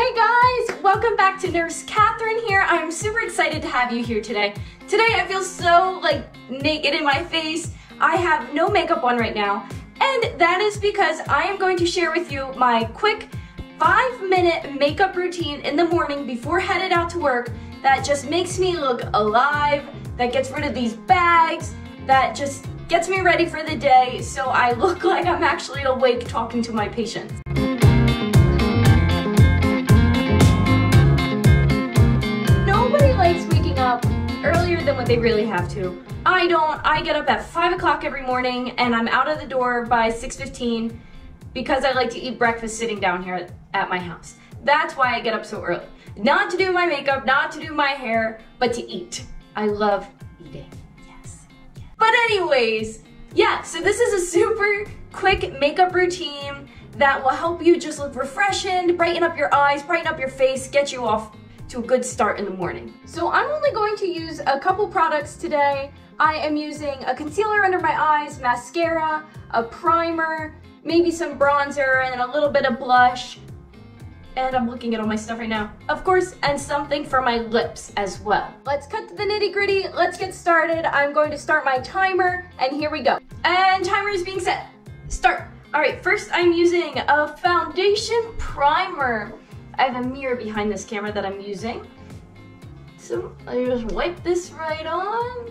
Hey guys, welcome back to Nurse Katherine here. I'm super excited to have you here today. Today I feel so like naked in my face. I have no makeup on right now. And that is because I am going to share with you my quick five minute makeup routine in the morning before headed out to work that just makes me look alive, that gets rid of these bags, that just gets me ready for the day so I look like I'm actually awake talking to my patients. Earlier than what they really have to. I don't. I get up at 5 o'clock every morning and I'm out of the door by 6.15 because I like to eat breakfast sitting down here at my house. That's why I get up so early. Not to do my makeup, not to do my hair, but to eat. I love eating. Yes. But anyways, yeah, so this is a super quick makeup routine that will help you just look refreshing, brighten up your eyes, brighten up your face, get you off to a good start in the morning. So I'm only going to use a couple products today. I am using a concealer under my eyes, mascara, a primer, maybe some bronzer, and a little bit of blush and I'm looking at all my stuff right now. Of course, and something for my lips as well. Let's cut to the nitty gritty. Let's get started. I'm going to start my timer and here we go. And timer is being set. Start. All right, first I'm using a foundation primer. I have a mirror behind this camera that I'm using. So I just wipe this right on.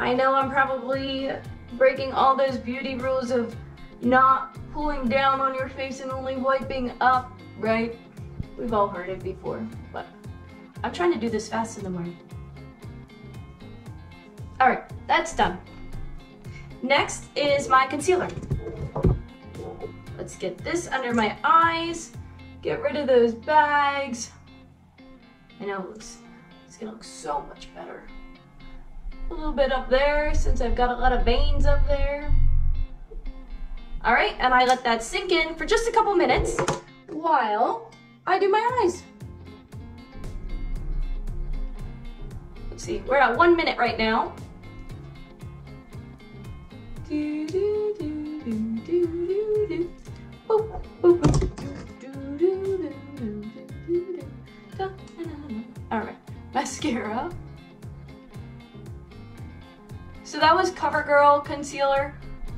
I know I'm probably breaking all those beauty rules of not pulling down on your face and only wiping up, right? We've all heard it before, but I'm trying to do this fast in the morning. All right, that's done. Next is my concealer. Let's get this under my eyes, get rid of those bags. I know it looks, it's gonna look so much better. A little bit up there since I've got a lot of veins up there. All right, and I let that sink in for just a couple minutes while I do my eyes. Let's see, we're at one minute right now. Mascara. So that was CoverGirl concealer.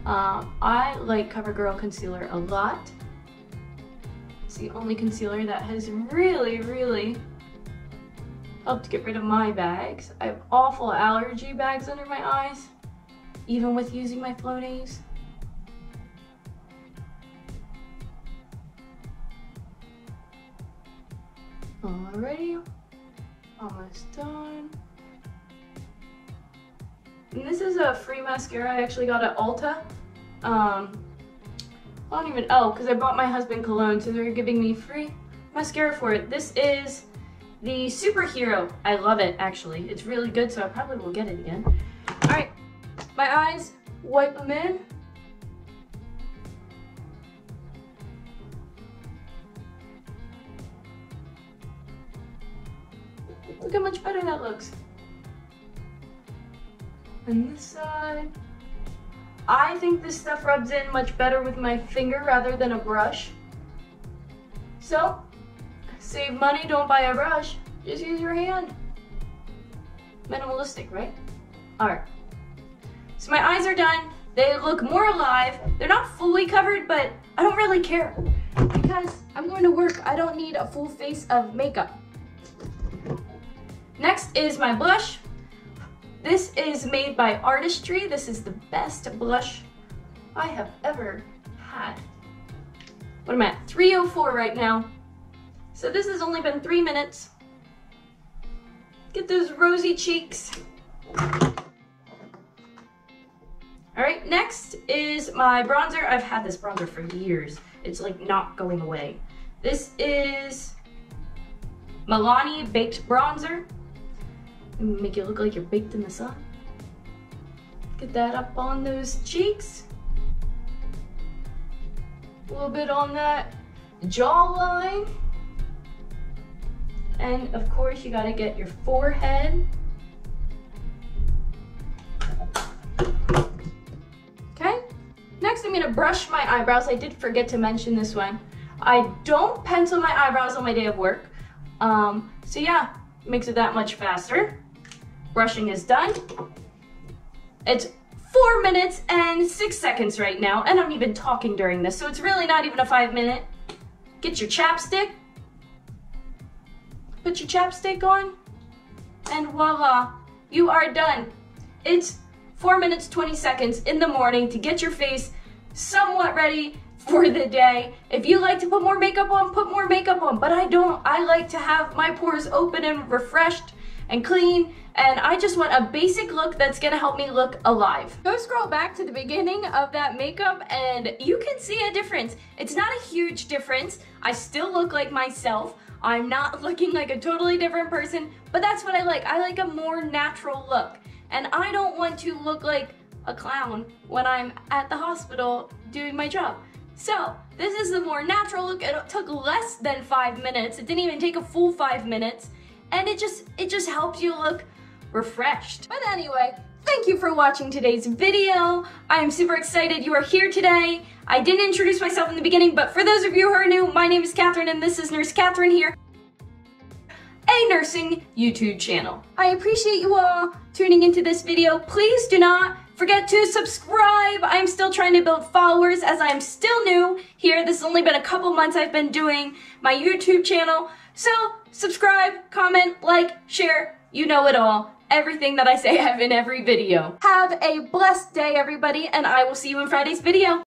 Um, I like CoverGirl concealer a lot. It's the only concealer that has really, really helped get rid of my bags. I have awful allergy bags under my eyes, even with using my Flonase. Alrighty, almost done. And this is a free mascara I actually got at Ulta. Um, I don't even, oh, because I bought my husband cologne, so they're giving me free mascara for it. This is the Superhero. I love it, actually. It's really good, so I probably will get it again. All right, my eyes, wipe them in. Look how much better that looks and this side. I think this stuff rubs in much better with my finger rather than a brush. So, save money, don't buy a brush, just use your hand. Minimalistic, right? All right. So my eyes are done. They look more alive. They're not fully covered, but I don't really care because I'm going to work. I don't need a full face of makeup. Next is my blush. This is made by Artistry. This is the best blush I have ever had. What am I at? 304 right now. So this has only been three minutes. Get those rosy cheeks. All right, next is my bronzer. I've had this bronzer for years. It's like not going away. This is Milani Baked Bronzer make you look like you're baked in the sun. Get that up on those cheeks. A little bit on that jawline. And of course you gotta get your forehead. Okay, next I'm gonna brush my eyebrows. I did forget to mention this one. I don't pencil my eyebrows on my day of work. Um, so yeah, makes it that much faster. Brushing is done. It's four minutes and six seconds right now, and I'm even talking during this, so it's really not even a five minute. Get your chapstick. Put your chapstick on, and voila, you are done. It's four minutes, 20 seconds in the morning to get your face somewhat ready for the day. If you like to put more makeup on, put more makeup on, but I don't. I like to have my pores open and refreshed and clean and I just want a basic look that's gonna help me look alive. Go scroll back to the beginning of that makeup and you can see a difference. It's not a huge difference. I still look like myself. I'm not looking like a totally different person, but that's what I like. I like a more natural look. And I don't want to look like a clown when I'm at the hospital doing my job. So, this is the more natural look. It took less than five minutes. It didn't even take a full five minutes. And it just, it just helps you look refreshed. But anyway, thank you for watching today's video. I am super excited you are here today. I didn't introduce myself in the beginning, but for those of you who are new, my name is Katherine and this is Nurse Katherine here a nursing YouTube channel. I appreciate you all tuning into this video. Please do not forget to subscribe. I'm still trying to build followers as I'm still new here. This has only been a couple months I've been doing my YouTube channel. So subscribe, comment, like, share, you know it all everything that I say I have in every video. Have a blessed day, everybody, and I will see you in Friday's video.